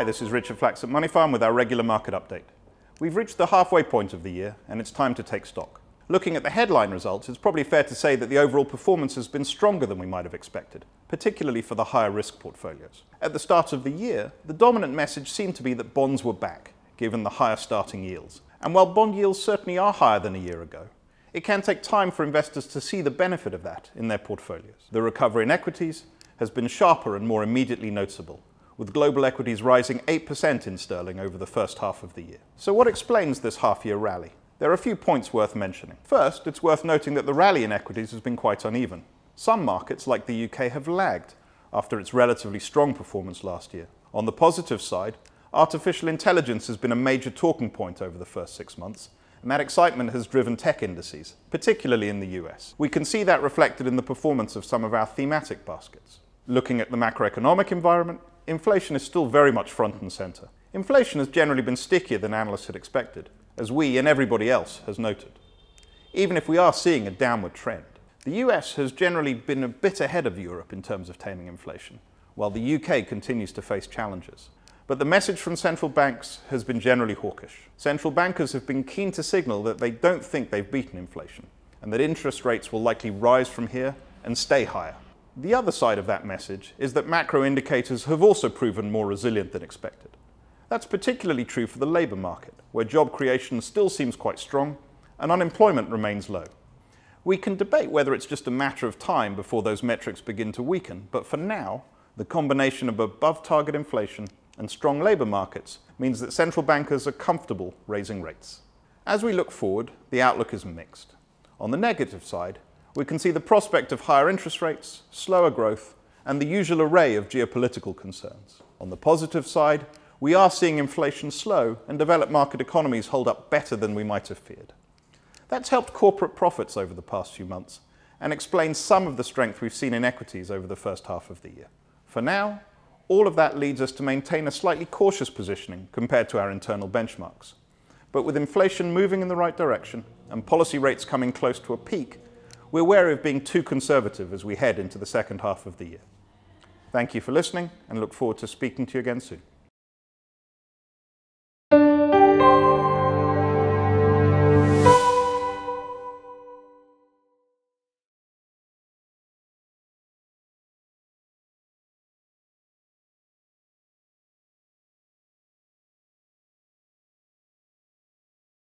Hi, this is Richard Flax at Moneyfarm with our regular market update. We've reached the halfway point of the year and it's time to take stock. Looking at the headline results, it's probably fair to say that the overall performance has been stronger than we might have expected, particularly for the higher risk portfolios. At the start of the year, the dominant message seemed to be that bonds were back, given the higher starting yields. And while bond yields certainly are higher than a year ago, it can take time for investors to see the benefit of that in their portfolios. The recovery in equities has been sharper and more immediately noticeable, with global equities rising 8% in sterling over the first half of the year. So what explains this half-year rally? There are a few points worth mentioning. First, it's worth noting that the rally in equities has been quite uneven. Some markets, like the UK, have lagged after its relatively strong performance last year. On the positive side, artificial intelligence has been a major talking point over the first six months, and that excitement has driven tech indices, particularly in the US. We can see that reflected in the performance of some of our thematic baskets. Looking at the macroeconomic environment, inflation is still very much front and centre. Inflation has generally been stickier than analysts had expected, as we and everybody else has noted. Even if we are seeing a downward trend, the US has generally been a bit ahead of Europe in terms of taming inflation, while the UK continues to face challenges. But the message from central banks has been generally hawkish. Central bankers have been keen to signal that they don't think they've beaten inflation, and that interest rates will likely rise from here and stay higher. The other side of that message is that macro indicators have also proven more resilient than expected. That's particularly true for the labour market, where job creation still seems quite strong and unemployment remains low. We can debate whether it's just a matter of time before those metrics begin to weaken, but for now, the combination of above target inflation and strong labour markets means that central bankers are comfortable raising rates. As we look forward, the outlook is mixed. On the negative side, we can see the prospect of higher interest rates, slower growth, and the usual array of geopolitical concerns. On the positive side, we are seeing inflation slow and developed market economies hold up better than we might have feared. That's helped corporate profits over the past few months and explains some of the strength we've seen in equities over the first half of the year. For now, all of that leads us to maintain a slightly cautious positioning compared to our internal benchmarks. But with inflation moving in the right direction and policy rates coming close to a peak, we're wary of being too conservative as we head into the second half of the year. Thank you for listening and look forward to speaking to you again soon.